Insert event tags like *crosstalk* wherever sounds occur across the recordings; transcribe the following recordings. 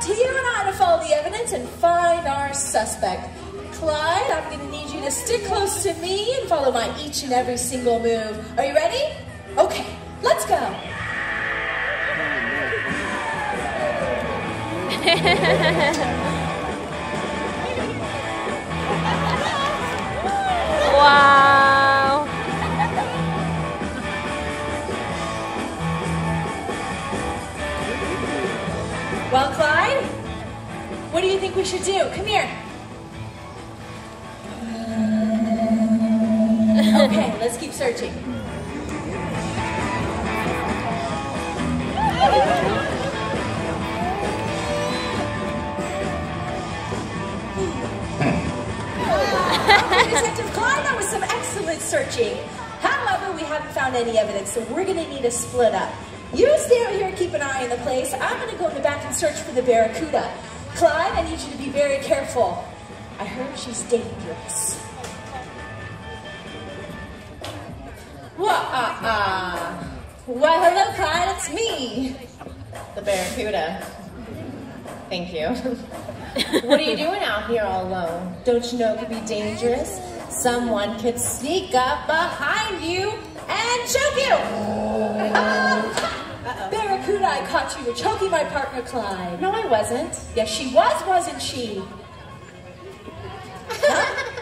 to you and I to follow the evidence and find our suspect. Clyde, I'm gonna need you to stick close to me and follow my each and every single move. Are you ready? Okay, let's go. *laughs* Well, Clyde, what do you think we should do? Come here. Okay, let's keep searching. Detective Clyde, that was some excellent searching. However, we haven't found any evidence, so we're gonna need to split up. You stay out here and keep an eye on the place. I'm gonna go in the back and search for the Barracuda. Clyde, I need you to be very careful. I heard she's dangerous. Wah-uh-uh. Uh, why, hello, Clyde, it's me, the Barracuda. Thank you. what are you doing out here all alone? Don't you know it could be dangerous? Someone could sneak up behind you and choke you. *laughs* Barracuda, I caught you. You're choking my partner, Clyde. No, I wasn't. Yes, she was, wasn't she? Huh?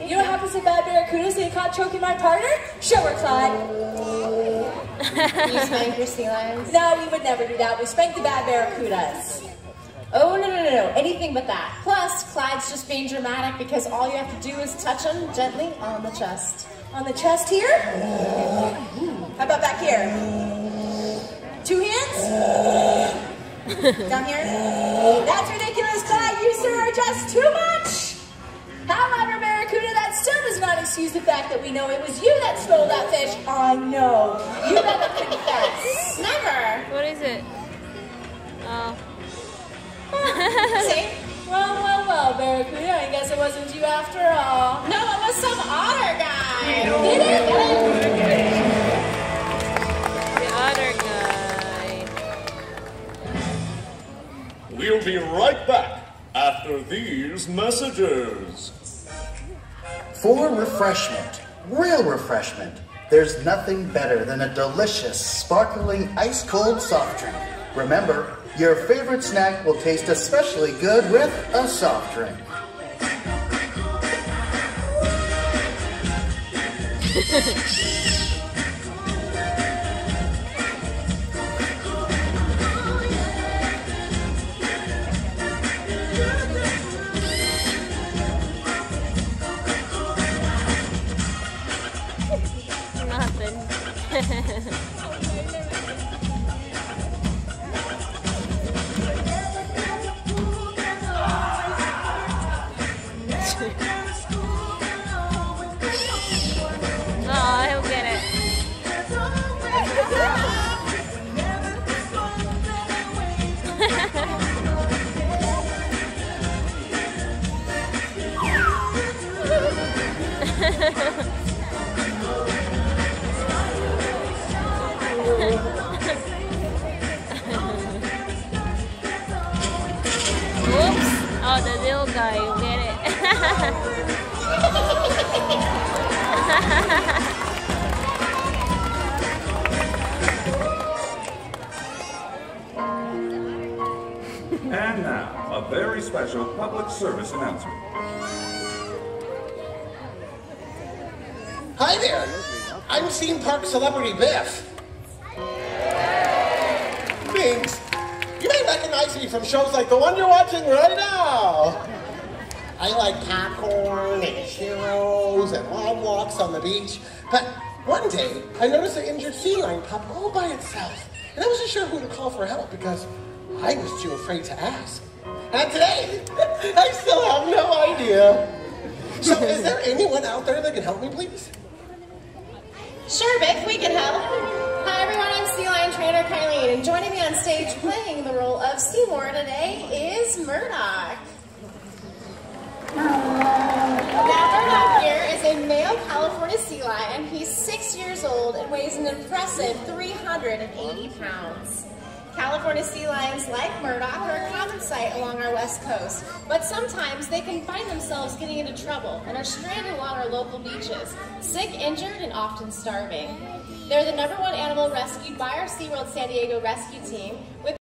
You know what happens to bad barracudas? They caught choking my partner? Show her, Clyde. You spank your sea lions? No, we would never do that. We spank the bad barracudas. Oh, no, no, no, no. Anything but that. Plus, Clyde's just being dramatic because all you have to do is touch him gently on the chest. On the chest here? How about back here? Down here? That's ridiculous, Clyde. You, sir, are just too much. However, Barracuda, that still does not excuse the fact that we know it was you that stole that fish. I know. You better confess. Never. What is it? Oh. *laughs* See? Well, well, well, Barracuda, I guess it wasn't you after all. No, it was some otter guy. Did it? We'll be right back after these messages. For refreshment, real refreshment, there's nothing better than a delicious, sparkling, ice cold soft drink. Remember, your favorite snack will taste especially good with a soft drink. *laughs* oh, he'll get it. Oops. *laughs* Oh, the little guy, you get it. *laughs* And now, a very special public service announcement. Hi there. I'm theme park celebrity Biff. Binks, you may recognize me from shows like the one you're watching right now. I like popcorn and heroes and long walks on the beach. But one day, I noticed an injured sea lion pup all by itself. And I wasn't sure who to call for help because I was too afraid to ask. And today, *laughs* I still have no idea. So is there *laughs* anyone out there that can help me, please? Sure, Vic, we can help. Hi, everyone. I'm Sea Lion Trainer Kylene, and joining me on stage playing the role Seamore today is Murdoch. Now, Murdoch here is a male California sea lion. He's six years old and weighs an impressive 380 pounds. California sea lions, like Murdoch, are a common sight along our west coast, but sometimes they can find themselves getting into trouble and are stranded along our local beaches, sick, injured, and often starving. They're the number one animal rescued by our SeaWorld San Diego rescue team